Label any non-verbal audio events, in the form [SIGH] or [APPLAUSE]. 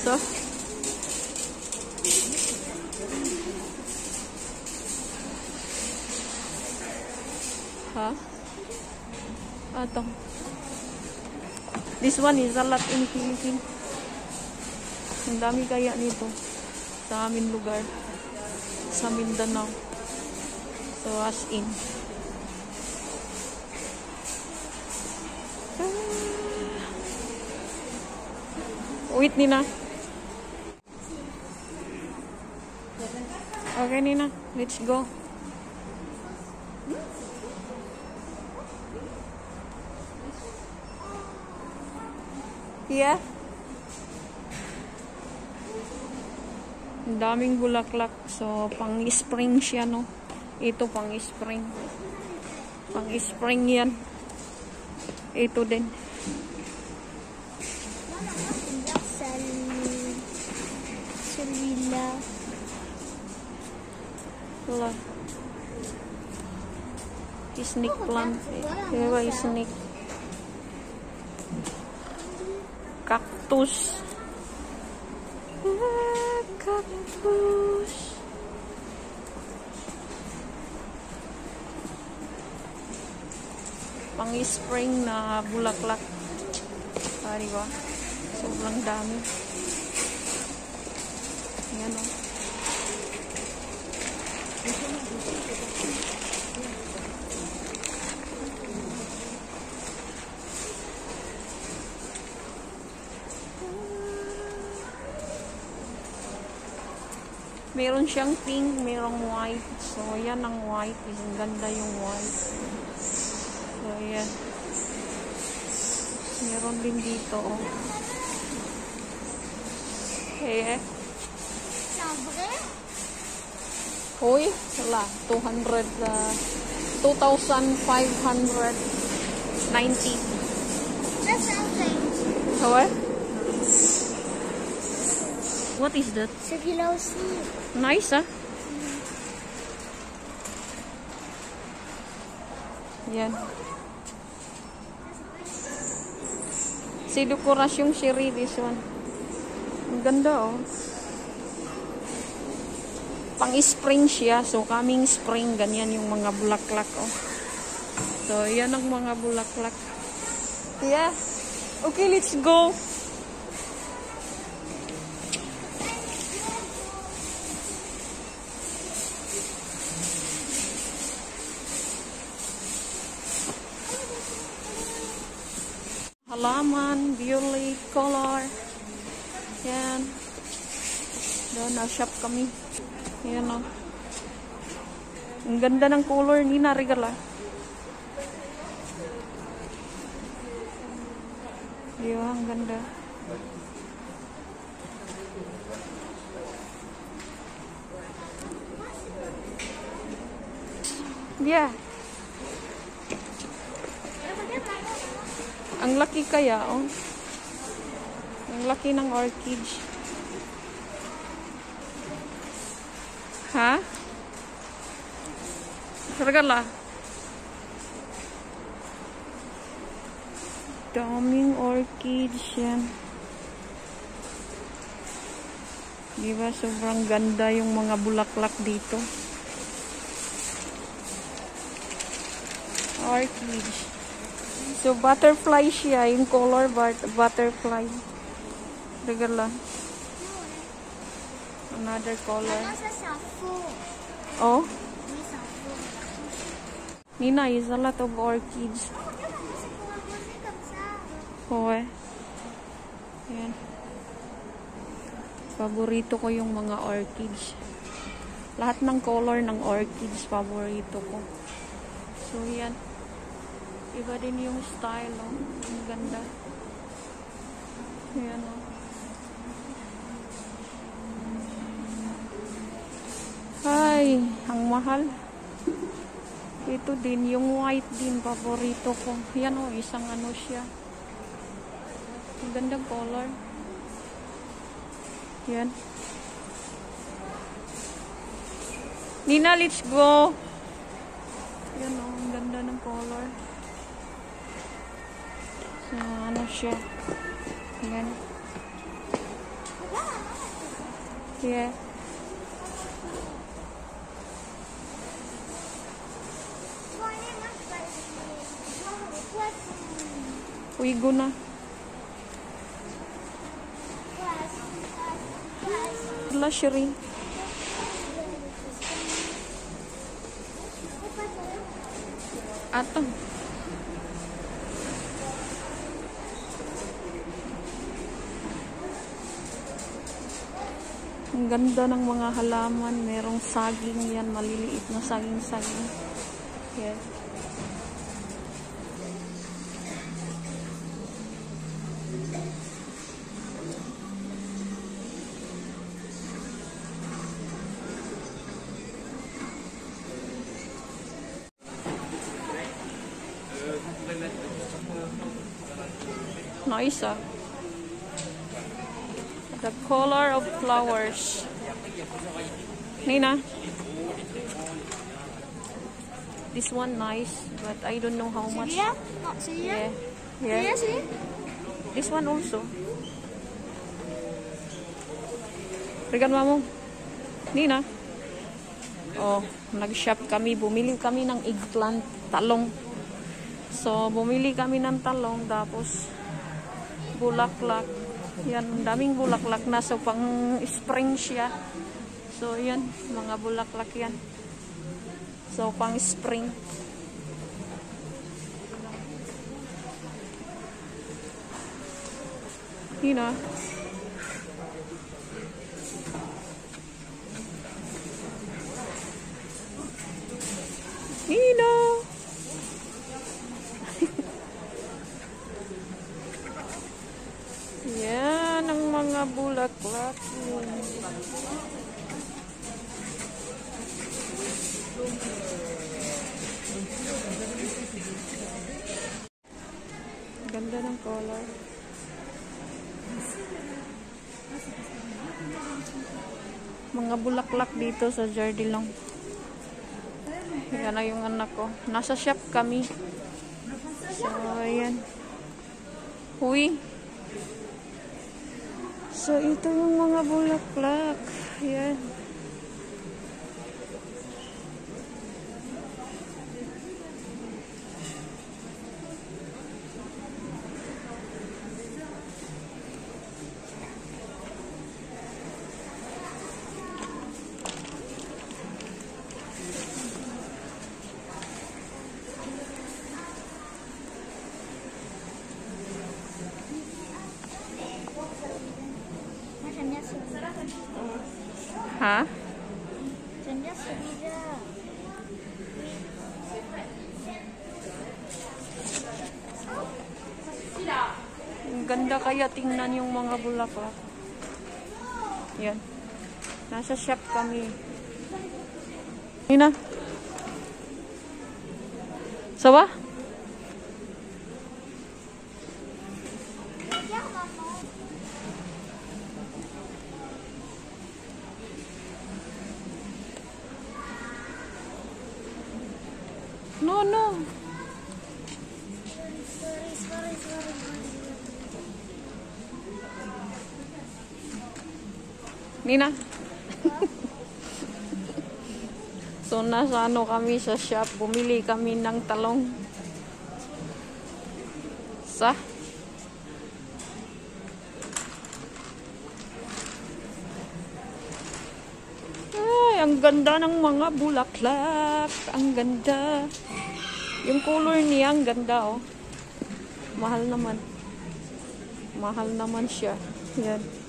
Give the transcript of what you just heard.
So, ha? Ato. This one is a lot in Philippines. Ang dami kaya nito sa amin lugar. Sa Mindanao. So, as in. Ah. Wait, Nina. Okay, Nina. Let's go. Yeah. Daming bulaklak. So, pang spring siya, no? Ito pang spring. Pang spring yan. Ito din. Sal... Salila. Wala. Snake plant. Diba, snake. Cactus. Ah, cactus. Pang spring na bulaklak. Ah, diba? Sobrang dami. Yan o. Meron siyang pink, merong white. So, yan ang white. Ang ganda yung white. So, yan. Meron din dito, oh. Eh, Sabre? Hoy, wala. 200, uh, 2,590. That's something. What is that? Sagilaw seed. Nice, ah. Yan. Si dekorasyong sherry, this one. Ang ganda, oh. Pang spring siya. So, coming spring, ganyan yung mga bulaklak, oh. So, yan ang mga bulaklak. Yeah. Okay, let's go. halaman, violet color. Yan. Doon, na-shop kami. Yan o. Ang ganda ng color ni Narigala. Di ba? Ang ganda. Yeah. Ang laki kaya, oh. Ang laki ng orchid. Ha? Regala. Daming orchids yan. Diba sobrang ganda yung mga bulaklak dito. Orchids. So, butterfly siya. Yung color but butterfly. Regala. Another color. Oh. Nina is a lot of orchids. Oo eh. Yan. Paborito ko yung mga orchids. Lahat ng color ng orchids, paborito ko. So, yan. Iba din yung style, oh. Ang ganda. Yan, oh. Ay, ang mahal. Ito din, yung white din, paborito ko. Yan, oh, isang ano siya. Ang gandang color. Yan. Nina, let's go. Yan, oh, ang ganda ng color. So, ano siya. Yan. Yeah. Wigo na. Luxury. Ato. Ang ganda ng mga halaman. Merong saging yan. Maliliit na saging-saging. Yan. Nice ah. The color of flowers. Nina. This one nice, but I don't know how much. Yeah. Yeah. Syria? This one also. Regan mo. Nina. Oh, nag-shop kami. Bumili kami ng eggplant, talong. So, bumili kami ng talong. Tapos, bulaklak. Yan, daming bulaklak na. So, pang spring siya. So, yan. Mga bulaklak yan. So, pang spring. Nina. Nina. Ang mga bulaklak. Ganda ng color. Mga bulaklak dito sa Jardilong. Yan na yung anak ko. Nasa shop kami. So, ayan. Uy. So, ito yung mga bulaklak. Ayan. Ha? Ang ganda kaya tingnan yung mga bulaklak. Yan. Nasa shop kami. Nina. Sawa? Ya, No. Nina. [LAUGHS] so, nasa ano kami sa shop. Bumili kami ng talong. Sa? Ay, ang ganda ng mga bulaklak. Ang ganda. Yung color niya, ang ganda, oh. Mahal naman. Mahal naman siya. Yan.